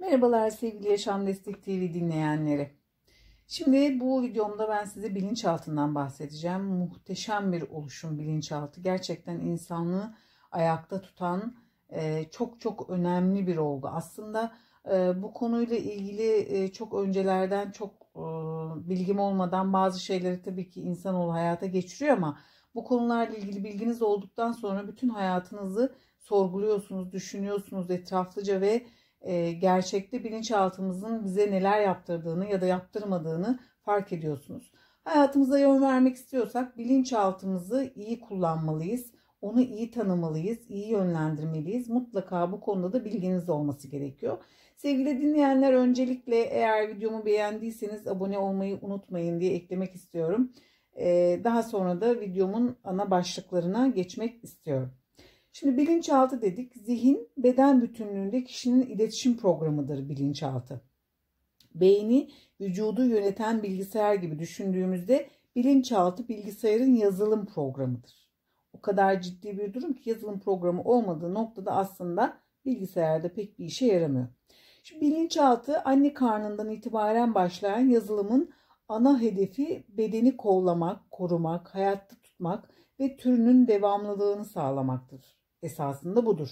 Merhabalar sevgili Yaşam Destek TV dinleyenleri. Şimdi bu videomda ben size bilinçaltından bahsedeceğim. Muhteşem bir oluşum bilinçaltı. Gerçekten insanlığı ayakta tutan e, çok çok önemli bir olgu. Aslında e, bu konuyla ilgili e, çok öncelerden çok bilgim olmadan bazı şeyleri tabii ki insanoğlu hayata geçiriyor ama bu konularla ilgili bilginiz olduktan sonra bütün hayatınızı sorguluyorsunuz, düşünüyorsunuz etraflıca ve e, gerçekte bilinçaltımızın bize neler yaptırdığını ya da yaptırmadığını fark ediyorsunuz. Hayatımıza yön vermek istiyorsak bilinçaltımızı iyi kullanmalıyız. Onu iyi tanımalıyız, iyi yönlendirmeliyiz. Mutlaka bu konuda da bilginiz olması gerekiyor. Sevgili dinleyenler öncelikle eğer videomu beğendiyseniz abone olmayı unutmayın diye eklemek istiyorum. Ee, daha sonra da videomun ana başlıklarına geçmek istiyorum. Şimdi bilinçaltı dedik. Zihin beden bütünlüğünde kişinin iletişim programıdır bilinçaltı. Beyni vücudu yöneten bilgisayar gibi düşündüğümüzde bilinçaltı bilgisayarın yazılım programıdır. O kadar ciddi bir durum ki yazılım programı olmadığı noktada aslında bilgisayarda pek bir işe yaramıyor. Şimdi bilinçaltı anne karnından itibaren başlayan yazılımın ana hedefi bedeni kollamak, korumak, hayatta tutmak ve türünün devamlılığını sağlamaktır esasında budur.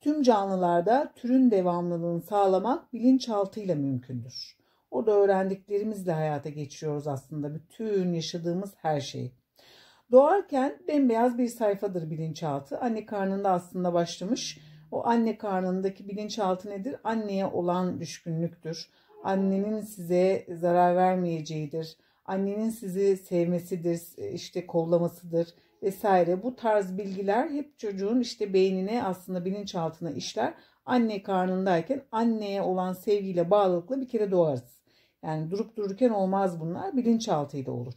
Tüm canlılarda türün devamlılığını sağlamak bilinçaltıyla mümkündür. Orada öğrendiklerimizle hayata geçiriyoruz aslında bütün yaşadığımız her şeyi. Doğarken bembeyaz bir sayfadır bilinçaltı. Anne karnında aslında başlamış. O anne karnındaki bilinçaltı nedir? Anneye olan düşkünlüktür. Annenin size zarar vermeyeceğidir. Annenin sizi sevmesidir, işte kollamasıdır vesaire. Bu tarz bilgiler hep çocuğun işte beynine aslında bilinçaltına işler. Anne karnındayken anneye olan sevgiyle bağlılıkla bir kere doğarız. Yani durup dururken olmaz bunlar bilinçaltıyla olur.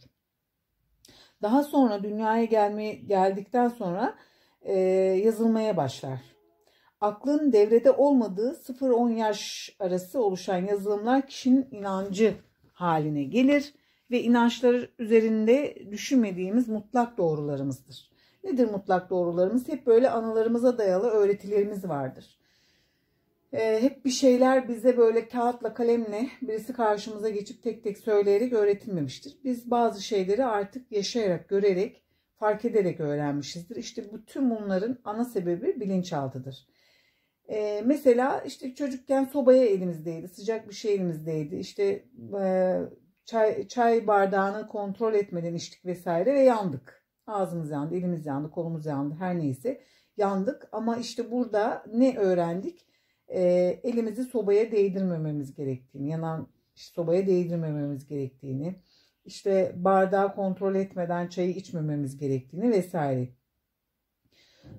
Daha sonra dünyaya gelmeye geldikten sonra e, yazılmaya başlar. Aklın devrede olmadığı 0-10 yaş arası oluşan yazılımlar kişinin inancı haline gelir ve inançlar üzerinde düşünmediğimiz mutlak doğrularımızdır. Nedir mutlak doğrularımız? Hep böyle anılarımıza dayalı öğretilerimiz vardır. Ee, hep bir şeyler bize böyle kağıtla kalemle birisi karşımıza geçip tek tek söyleyerek öğretilmemiştir. Biz bazı şeyleri artık yaşayarak, görerek, fark ederek öğrenmişizdir. İşte bütün bunların ana sebebi bilinçaltıdır. Ee, mesela işte çocukken sobaya elimizdeydi, sıcak bir şey elimizdeydi. İşte e, çay, çay bardağını kontrol etmeden içtik vesaire ve yandık. Ağzımız yandı, elimiz yandı, kolumuz yandı her neyse yandık. Ama işte burada ne öğrendik? E, elimizi sobaya değdirmememiz gerektiğini, yanan sobaya değdirmememiz gerektiğini, işte bardağı kontrol etmeden çayı içmememiz gerektiğini vesaire.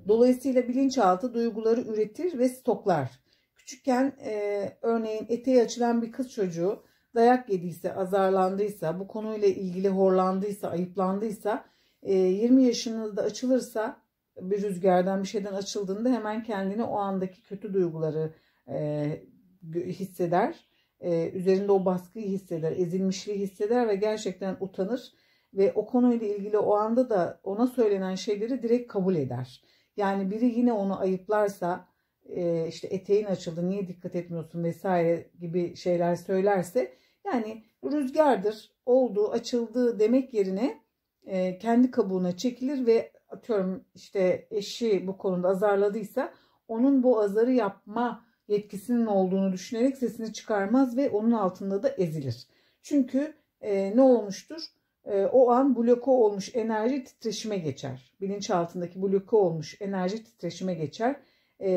Dolayısıyla bilinçaltı duyguları üretir ve stoklar. Küçükken e, örneğin eteği açılan bir kız çocuğu dayak yediyse, azarlandıysa, bu konuyla ilgili horlandıysa, ayıplandıysa, 20 e, yaşında açılırsa bir rüzgardan bir şeyden açıldığında hemen kendini o andaki kötü duyguları e, hisseder. E, üzerinde o baskıyı hisseder, ezilmişliği hisseder ve gerçekten utanır ve o konuyla ilgili o anda da ona söylenen şeyleri direkt kabul eder. Yani biri yine onu ayıplarsa işte eteğin açıldı niye dikkat etmiyorsun vesaire gibi şeyler söylerse yani rüzgardır, oldu, açıldı demek yerine e, kendi kabuğuna çekilir ve atıyorum işte eşi bu konuda azarladıysa onun bu azarı yapma yetkisinin olduğunu düşünerek sesini çıkarmaz ve onun altında da ezilir. Çünkü e, ne olmuştur? E, o an bloke olmuş enerji titreşime geçer. Bilinçaltındaki bloke olmuş enerji titreşime geçer e,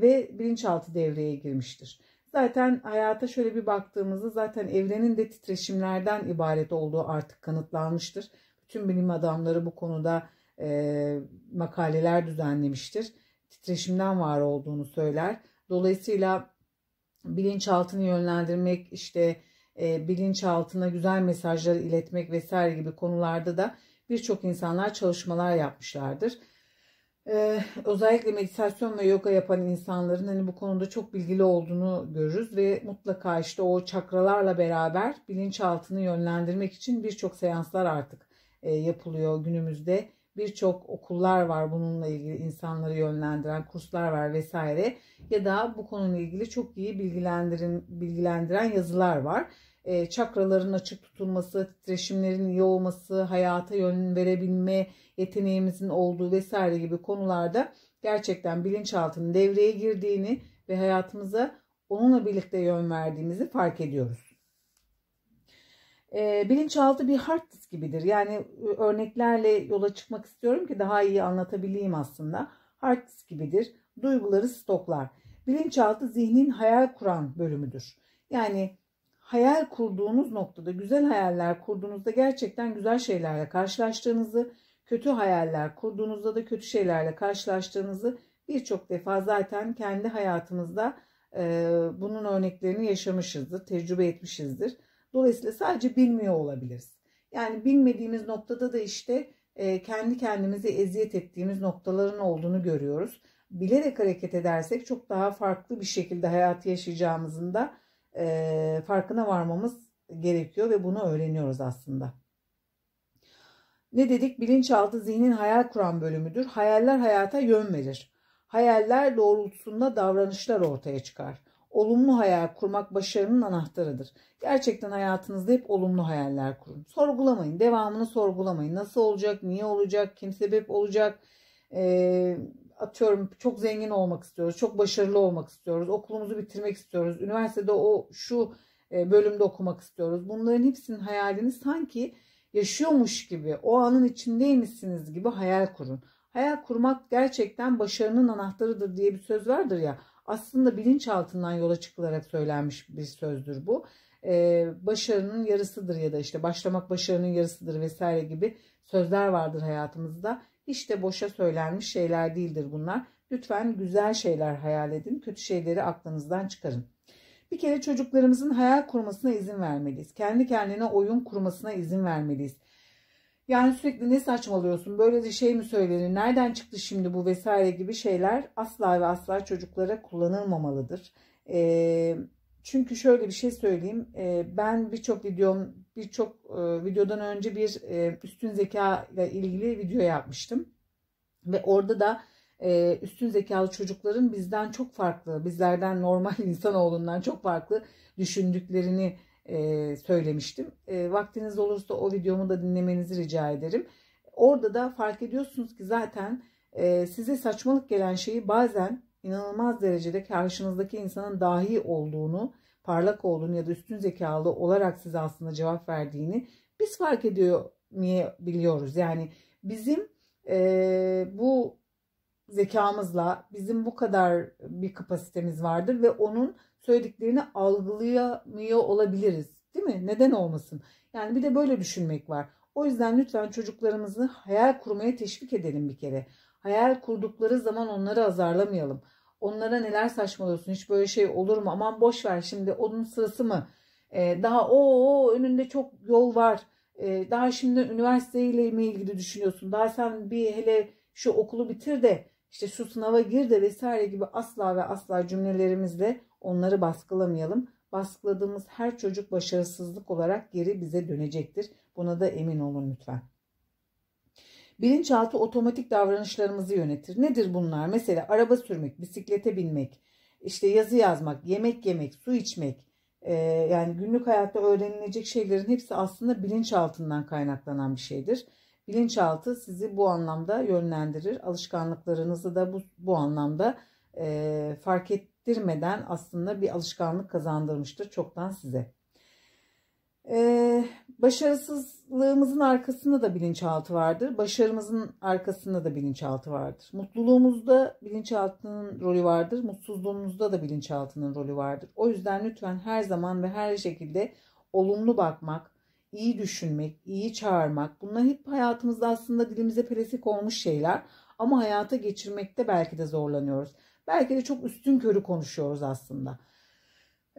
ve bilinçaltı devreye girmiştir. Zaten hayata şöyle bir baktığımızda zaten evrenin de titreşimlerden ibaret olduğu artık kanıtlanmıştır. Bütün bilim adamları bu konuda e, makaleler düzenlemiştir. Titreşimden var olduğunu söyler. Dolayısıyla bilinçaltını yönlendirmek, işte e, bilinçaltına güzel mesajları iletmek vesaire gibi konularda da birçok insanlar çalışmalar yapmışlardır. Ee, özellikle meditasyon ve yoga yapan insanların hani bu konuda çok bilgili olduğunu görürüz ve mutlaka işte o çakralarla beraber bilinçaltını yönlendirmek için birçok seanslar artık e, yapılıyor günümüzde. birçok okullar var bununla ilgili insanları yönlendiren kurslar var vesaire ya da bu konuyla ilgili çok iyi bilgilendirin bilgilendiren yazılar var. E, çakraların açık tutulması, titreşimlerin iyi olması, hayata yön verebilme yeteneğimizin olduğu vesaire gibi konularda gerçekten bilinçaltının devreye girdiğini ve hayatımıza onunla birlikte yön verdiğimizi fark ediyoruz. E, bilinçaltı bir hard disk gibidir. Yani örneklerle yola çıkmak istiyorum ki daha iyi anlatabileyim aslında. Hard disk gibidir. Duyguları stoklar. Bilinçaltı zihnin hayal kuran bölümüdür. Yani hayal kurduğunuz noktada, güzel hayaller kurduğunuzda gerçekten güzel şeylerle karşılaştığınızı, kötü hayaller kurduğunuzda da kötü şeylerle karşılaştığınızı birçok defa zaten kendi hayatımızda e, bunun örneklerini yaşamışızdır, tecrübe etmişizdir. Dolayısıyla sadece bilmiyor olabiliriz. Yani bilmediğimiz noktada da işte e, kendi kendimizi eziyet ettiğimiz noktaların olduğunu görüyoruz. Bilerek hareket edersek çok daha farklı bir şekilde hayatı yaşayacağımızın da e, farkına varmamız gerekiyor ve bunu öğreniyoruz aslında. Ne dedik? Bilinçaltı zihnin hayal kuran bölümüdür. Hayaller hayata yön verir. Hayaller doğrultusunda davranışlar ortaya çıkar. Olumlu hayal kurmak başarının anahtarıdır. Gerçekten hayatınızda hep olumlu hayaller kurun. Sorgulamayın, devamını sorgulamayın. Nasıl olacak, niye olacak, kim sebep olacak, e, atıyorum çok zengin olmak istiyoruz, çok başarılı olmak istiyoruz, okulumuzu bitirmek istiyoruz, üniversitede o şu e, bölümde okumak istiyoruz. Bunların hepsinin hayalini sanki yaşıyormuş gibi, o anın içindeymişsiniz gibi hayal kurun. Hayal kurmak gerçekten başarının anahtarıdır diye bir söz vardır ya. Aslında bilinçaltından yola çıkılarak söylenmiş bir sözdür bu. Ee, başarının yarısıdır ya da işte başlamak başarının yarısıdır vesaire gibi sözler vardır hayatımızda. Hiç de boşa söylenmiş şeyler değildir bunlar. Lütfen güzel şeyler hayal edin, kötü şeyleri aklınızdan çıkarın. Bir kere çocuklarımızın hayal kurmasına izin vermeliyiz. Kendi kendine oyun kurmasına izin vermeliyiz. Yani sürekli ne saçmalıyorsun, böyle bir şey mi söylenir, nereden çıktı şimdi bu vesaire gibi şeyler asla ve asla çocuklara kullanılmamalıdır. E, çünkü şöyle bir şey söyleyeyim, e, ben birçok videom, birçok e, videodan önce bir e, üstün zeka ile ilgili video yapmıştım. Ve orada da e, üstün zekalı çocukların bizden çok farklı, bizlerden normal insanoğlundan çok farklı düşündüklerini söylemiştim. Vaktiniz olursa o videomu da dinlemenizi rica ederim. Orada da fark ediyorsunuz ki zaten size saçmalık gelen şeyi bazen inanılmaz derecede karşınızdaki insanın dahi olduğunu, parlak olduğunu ya da üstün zekalı olarak size aslında cevap verdiğini biz fark ediyor biliyoruz. Yani bizim e, bu zekamızla bizim bu kadar bir kapasitemiz vardır ve onun söylediklerini algılayamıyor olabiliriz. Değil mi? Neden olmasın? Yani bir de böyle düşünmek var. O yüzden lütfen çocuklarımızı hayal kurmaya teşvik edelim bir kere. Hayal kurdukları zaman onları azarlamayalım. Onlara neler saçmalıyorsun hiç böyle şey olur mu aman boş ver şimdi onun sırası mı? Ee, daha o, önünde çok yol var. Ee, daha şimdi üniversiteyle mi ilgili düşünüyorsun? Daha sen bir hele şu okulu bitir de işte şu sınava gir de vesaire gibi asla ve asla cümlelerimizle onları baskılamayalım. Baskıladığımız her çocuk başarısızlık olarak geri bize dönecektir. Buna da emin olun lütfen. Bilinçaltı otomatik davranışlarımızı yönetir. Nedir bunlar? Mesela araba sürmek, bisiklete binmek, işte yazı yazmak, yemek yemek, su içmek. Ee, yani günlük hayatta öğrenilecek şeylerin hepsi aslında bilinçaltından kaynaklanan bir şeydir. Bilinçaltı sizi bu anlamda yönlendirir. Alışkanlıklarınızı da bu, bu anlamda e, fark ettirmeden aslında bir alışkanlık kazandırmıştır çoktan size. Ee, başarısızlığımızın arkasında da bilinçaltı vardır. Başarımızın arkasında da bilinçaltı vardır. Mutluluğumuzda bilinçaltının rolü vardır. Mutsuzluğumuzda da bilinçaltının rolü vardır. O yüzden lütfen her zaman ve her şekilde olumlu bakmak, iyi düşünmek, iyi çağırmak bunlar hep hayatımızda aslında dilimize pelesik olmuş şeyler ama hayata geçirmekte belki de zorlanıyoruz. Belki de çok üstün körü konuşuyoruz aslında.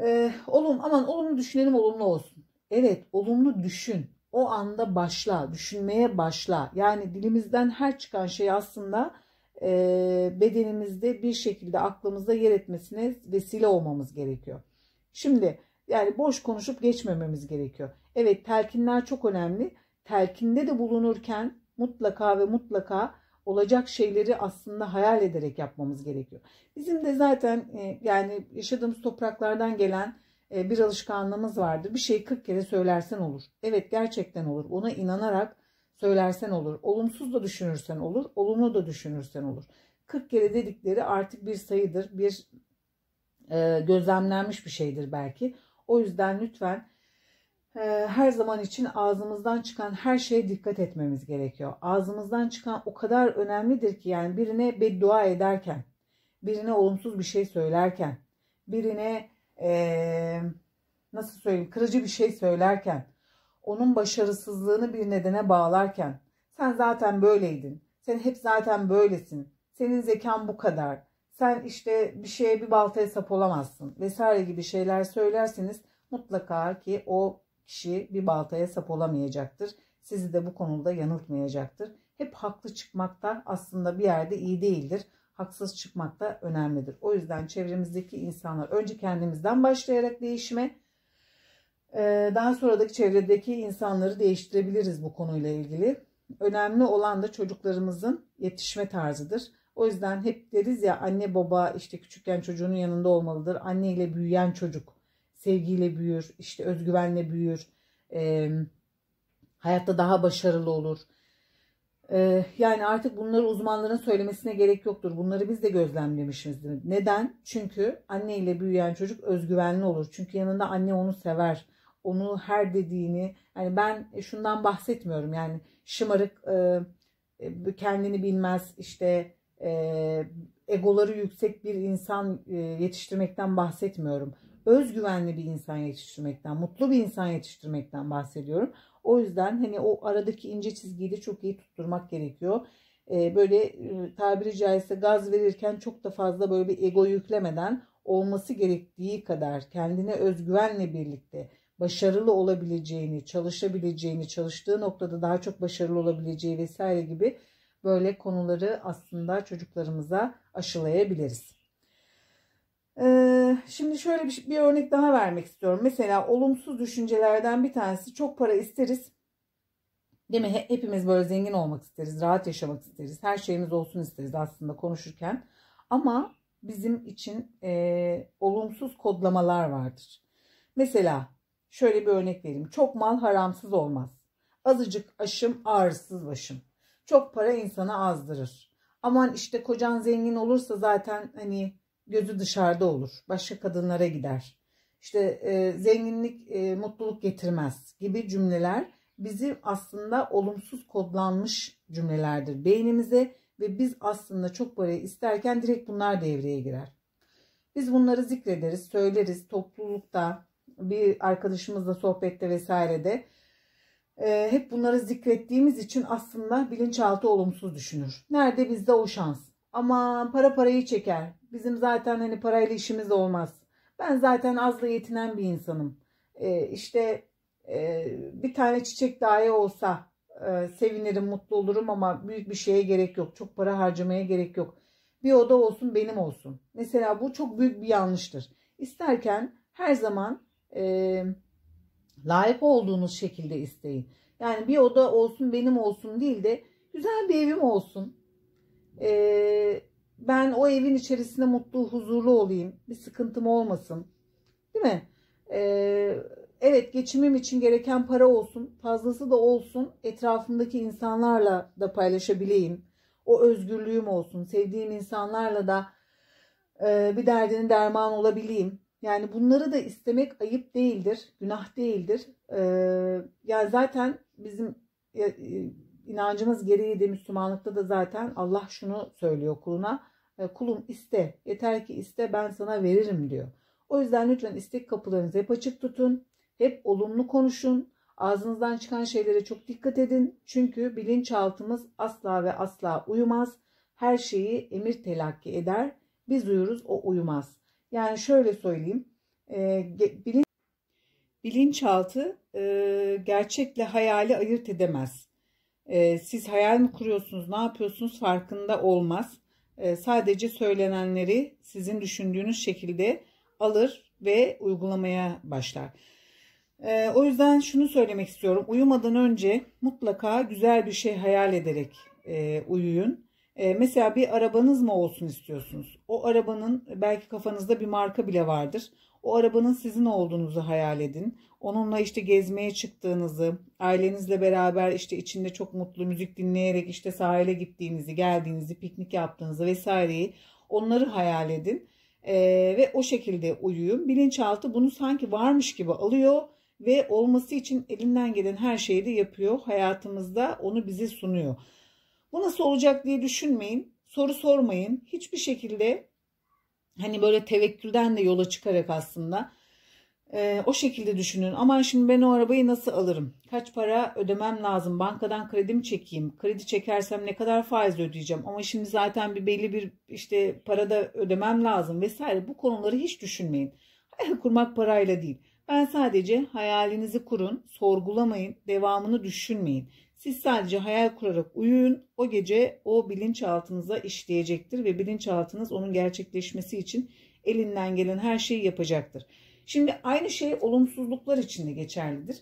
Ee, olum, aman olumlu düşünelim olumlu olsun. Evet olumlu düşün. O anda başla, düşünmeye başla. Yani dilimizden her çıkan şey aslında e, bedenimizde bir şekilde aklımızda yer etmesine vesile olmamız gerekiyor. Şimdi yani boş konuşup geçmememiz gerekiyor. Evet telkinler çok önemli. Telkinde de bulunurken mutlaka ve mutlaka olacak şeyleri aslında hayal ederek yapmamız gerekiyor. Bizim de zaten e, yani yaşadığımız topraklardan gelen bir alışkanlığımız vardır. Bir şeyi 40 kere söylersen olur. Evet gerçekten olur. Ona inanarak söylersen olur. Olumsuz da düşünürsen olur. Olumlu da düşünürsen olur. 40 kere dedikleri artık bir sayıdır. Bir e, gözlemlenmiş bir şeydir belki. O yüzden lütfen e, her zaman için ağzımızdan çıkan her şeye dikkat etmemiz gerekiyor. Ağzımızdan çıkan o kadar önemlidir ki yani birine beddua ederken, birine olumsuz bir şey söylerken, birine e, nasıl söyleyeyim kırıcı bir şey söylerken, onun başarısızlığını bir nedene bağlarken, sen zaten böyleydin, sen hep zaten böylesin, senin zekan bu kadar, sen işte bir şeye bir baltaya sap olamazsın vesaire gibi şeyler söylerseniz mutlaka ki o kişi bir baltaya sap olamayacaktır. Sizi de bu konuda yanıltmayacaktır. Hep haklı çıkmak da aslında bir yerde iyi değildir. Haksız çıkmak da önemlidir. O yüzden çevremizdeki insanlar önce kendimizden başlayarak değişime e, daha sonradaki çevredeki insanları değiştirebiliriz bu konuyla ilgili. Önemli olan da çocuklarımızın yetişme tarzıdır. O yüzden hep deriz ya anne baba işte küçükken çocuğunun yanında olmalıdır. Anne ile büyüyen çocuk sevgiyle büyür, işte özgüvenle büyür, e, hayatta daha başarılı olur. E, yani artık bunları uzmanların söylemesine gerek yoktur. Bunları biz de gözlemlemişizdir. Neden? Çünkü anne ile büyüyen çocuk özgüvenli olur. Çünkü yanında anne onu sever. Onu her dediğini, yani ben şundan bahsetmiyorum. Yani şımarık, e, kendini bilmez, işte e, egoları yüksek bir insan e, yetiştirmekten bahsetmiyorum. Özgüvenli bir insan yetiştirmekten, mutlu bir insan yetiştirmekten bahsediyorum. O yüzden hani o aradaki ince çizgiyi de çok iyi tutturmak gerekiyor. E, böyle e, tabiri caizse gaz verirken çok da fazla böyle bir ego yüklemeden olması gerektiği kadar kendine özgüvenle birlikte başarılı olabileceğini, çalışabileceğini, çalıştığı noktada daha çok başarılı olabileceği vesaire gibi böyle konuları aslında çocuklarımıza aşılayabiliriz. Ee, şimdi şöyle bir, bir örnek daha vermek istiyorum. Mesela olumsuz düşüncelerden bir tanesi çok para isteriz. Değil mi? Hepimiz böyle zengin olmak isteriz, rahat yaşamak isteriz, her şeyimiz olsun isteriz aslında konuşurken. Ama bizim için e, olumsuz kodlamalar vardır. Mesela şöyle bir örnek vereyim. Çok mal haramsız olmaz. Azıcık aşım ağrısız başım. Çok para insana azdırır. Aman işte kocan zengin olursa zaten hani gözü dışarıda olur. Başka kadınlara gider. İşte e, zenginlik e, mutluluk getirmez gibi cümleler bizim aslında olumsuz kodlanmış cümlelerdir beynimize ve biz aslında çok parayı isterken direkt bunlar devreye girer. Biz bunları zikrederiz, söyleriz toplulukta, bir arkadaşımızla sohbette vesairede e, hep bunları zikrettiğimiz için aslında bilinçaltı olumsuz düşünür. Nerede bizde o şans? Ama para parayı çeker. Bizim zaten hani parayla işimiz olmaz. Ben zaten azla yetinen bir insanım. E, işte e, bir tane çiçek dahi olsa e, sevinirim, mutlu olurum ama büyük bir şeye gerek yok. Çok para harcamaya gerek yok. Bir oda olsun benim olsun. Mesela bu çok büyük bir yanlıştır. İsterken her zaman e, layık olduğunuz şekilde isteyin. Yani bir oda olsun benim olsun değil de güzel bir evim olsun. Ee, ben o evin içerisinde mutlu, huzurlu olayım. Bir sıkıntım olmasın. Değil mi? Ee, evet geçimim için gereken para olsun. Fazlası da olsun. Etrafımdaki insanlarla da paylaşabileyim. O özgürlüğüm olsun. Sevdiğim insanlarla da e, bir derdinin derman olabileyim. Yani bunları da istemek ayıp değildir, günah değildir. Ee, ya zaten bizim e, inancımız gereği de Müslümanlıkta da zaten Allah şunu söylüyor kuluna. E, kulum iste, yeter ki iste ben sana veririm diyor. O yüzden lütfen istek kapılarınızı hep açık tutun. Hep olumlu konuşun. Ağzınızdan çıkan şeylere çok dikkat edin. Çünkü bilinçaltımız asla ve asla uyumaz. Her şeyi emir telakki eder. Biz uyuruz, o uyumaz. Yani şöyle söyleyeyim. E, bilin, bilinçaltı e, gerçekle hayali ayırt edemez. E, siz hayal mi kuruyorsunuz, ne yapıyorsunuz farkında olmaz. E, sadece söylenenleri sizin düşündüğünüz şekilde alır ve uygulamaya başlar. Ee, o yüzden şunu söylemek istiyorum. Uyumadan önce mutlaka güzel bir şey hayal ederek e, uyuyun. E, mesela bir arabanız mı olsun istiyorsunuz? O arabanın belki kafanızda bir marka bile vardır. O arabanın sizin olduğunuzu hayal edin. Onunla işte gezmeye çıktığınızı, ailenizle beraber işte içinde çok mutlu müzik dinleyerek işte sahile gittiğinizi, geldiğinizi, piknik yaptığınızı vesaireyi onları hayal edin. E, ve o şekilde uyuyun. Bilinçaltı bunu sanki varmış gibi alıyor ve olması için elinden gelen her şeyi de yapıyor. Hayatımızda onu bize sunuyor. Bu nasıl olacak diye düşünmeyin. Soru sormayın. Hiçbir şekilde hani böyle tevekkülden de yola çıkarak aslında e, o şekilde düşünün. Aman şimdi ben o arabayı nasıl alırım? Kaç para ödemem lazım? Bankadan kredi mi çekeyim? Kredi çekersem ne kadar faiz ödeyeceğim? Ama şimdi zaten bir belli bir işte parada ödemem lazım vesaire. Bu konuları hiç düşünmeyin. Kurmak parayla değil. Ben sadece hayalinizi kurun, sorgulamayın, devamını düşünmeyin. Siz sadece hayal kurarak uyuyun. O gece o bilinçaltınıza işleyecektir ve bilinçaltınız onun gerçekleşmesi için elinden gelen her şeyi yapacaktır. Şimdi aynı şey olumsuzluklar için de geçerlidir.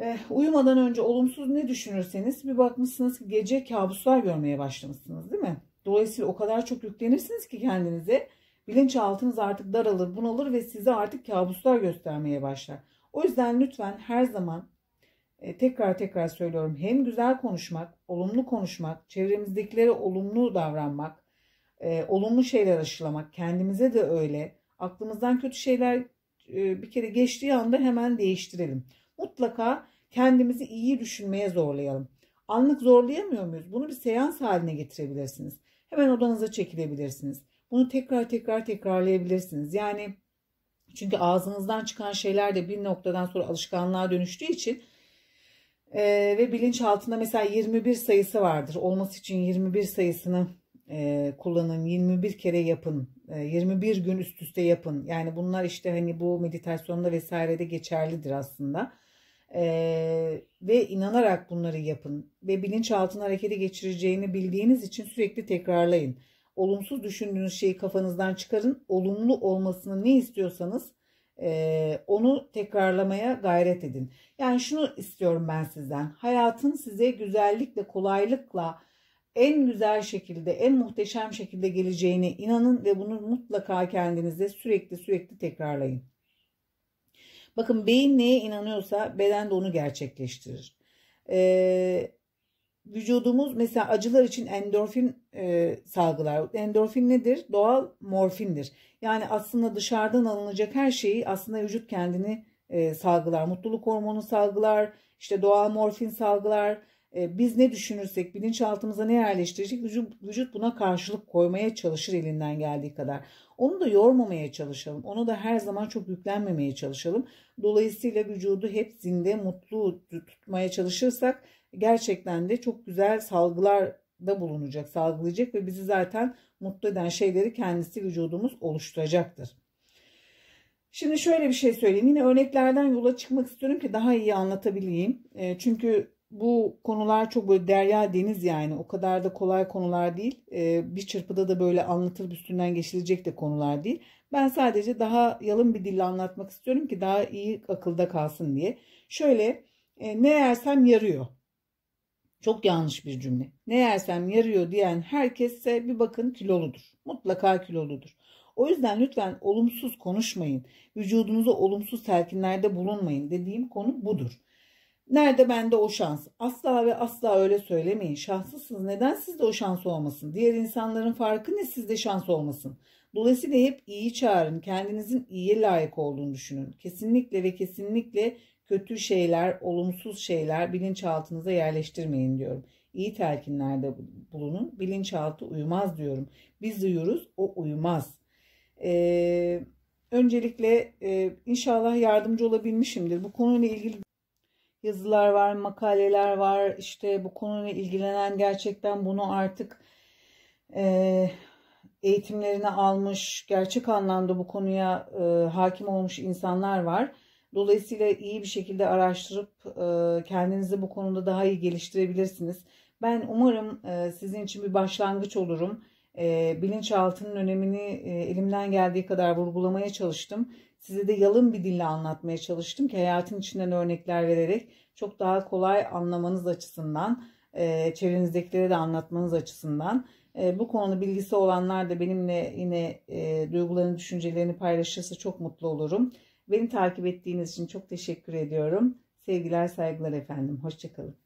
Ee, uyumadan önce olumsuz ne düşünürseniz bir bakmışsınız ki gece kabuslar görmeye başlamışsınız değil mi? Dolayısıyla o kadar çok yüklenirsiniz ki kendinize bilinçaltınız artık daralır, bunalır ve size artık kabuslar göstermeye başlar. O yüzden lütfen her zaman e, tekrar tekrar söylüyorum hem güzel konuşmak, olumlu konuşmak, çevremizdekilere olumlu davranmak, e, olumlu şeyler aşılamak, kendimize de öyle. Aklımızdan kötü şeyler e, bir kere geçtiği anda hemen değiştirelim. Mutlaka kendimizi iyi düşünmeye zorlayalım. Anlık zorlayamıyor muyuz? Bunu bir seans haline getirebilirsiniz. Hemen odanıza çekilebilirsiniz. Bunu tekrar tekrar tekrarlayabilirsiniz. Yani çünkü ağzınızdan çıkan şeyler de bir noktadan sonra alışkanlığa dönüştüğü için e, ve bilinç altında mesela 21 sayısı vardır. Olması için 21 sayısını e, kullanın, 21 kere yapın, e, 21 gün üst üste yapın. Yani bunlar işte hani bu meditasyonda vesairede geçerlidir aslında. E, ve inanarak bunları yapın ve bilinç altına harekete geçireceğini bildiğiniz için sürekli tekrarlayın. Olumsuz düşündüğünüz şeyi kafanızdan çıkarın. Olumlu olmasını ne istiyorsanız e, onu tekrarlamaya gayret edin. Yani şunu istiyorum ben sizden. Hayatın size güzellikle, kolaylıkla en güzel şekilde, en muhteşem şekilde geleceğine inanın ve bunu mutlaka kendinize sürekli sürekli tekrarlayın. Bakın beyin neye inanıyorsa beden de onu gerçekleştirir. Ee, vücudumuz mesela acılar için endorfin e, salgılar. Endorfin nedir? Doğal morfindir. Yani aslında dışarıdan alınacak her şeyi aslında vücut kendini e, salgılar. Mutluluk hormonu salgılar, işte doğal morfin salgılar. E, biz ne düşünürsek bilinçaltımıza ne yerleştirecek vücut, vücut buna karşılık koymaya çalışır elinden geldiği kadar. Onu da yormamaya çalışalım. Onu da her zaman çok yüklenmemeye çalışalım. Dolayısıyla vücudu hep zinde, mutlu tutmaya çalışırsak gerçekten de çok güzel salgılar da bulunacak, salgılayacak ve bizi zaten mutlu eden şeyleri kendisi vücudumuz oluşturacaktır. Şimdi şöyle bir şey söyleyeyim. Yine örneklerden yola çıkmak istiyorum ki daha iyi anlatabileyim. E, çünkü bu konular çok böyle derya deniz yani o kadar da kolay konular değil. E, bir çırpıda da böyle anlatılıp üstünden geçilecek de konular değil. Ben sadece daha yalın bir dille anlatmak istiyorum ki daha iyi akılda kalsın diye. Şöyle e, ne yersem yarıyor. Çok yanlış bir cümle. Ne yersem yarıyor diyen herkesse bir bakın kiloludur. Mutlaka kiloludur. O yüzden lütfen olumsuz konuşmayın. Vücudunuza olumsuz telkinlerde bulunmayın. Dediğim konu budur. Nerede bende o şans? Asla ve asla öyle söylemeyin. Şanslısınız. Neden sizde o şans olmasın? Diğer insanların farkı ne sizde şans olmasın? Dolayısıyla hep iyi çağırın. Kendinizin iyiye layık olduğunu düşünün. Kesinlikle ve kesinlikle kötü şeyler, olumsuz şeyler bilinçaltınıza yerleştirmeyin diyorum. İyi telkinlerde bulunun. Bilinçaltı uyumaz diyorum. Biz duyuyoruz, o uyumaz. Ee, öncelikle e, inşallah yardımcı olabilmişimdir. Bu konuyla ilgili yazılar var, makaleler var. İşte bu konuyla ilgilenen gerçekten bunu artık e, eğitimlerini almış, gerçek anlamda bu konuya e, hakim olmuş insanlar var. Dolayısıyla iyi bir şekilde araştırıp e, kendinizi bu konuda daha iyi geliştirebilirsiniz. Ben umarım e, sizin için bir başlangıç olurum. E, bilinçaltının önemini elimden geldiği kadar vurgulamaya çalıştım. size de yalın bir dille anlatmaya çalıştım ki hayatın içinden örnekler vererek çok daha kolay anlamanız açısından, e, çevrenizdekilere de anlatmanız açısından. E, bu konuda bilgisi olanlar da benimle yine e, duygularını, düşüncelerini paylaşırsa çok mutlu olurum. Beni takip ettiğiniz için çok teşekkür ediyorum. Sevgiler, saygılar efendim. Hoşçakalın.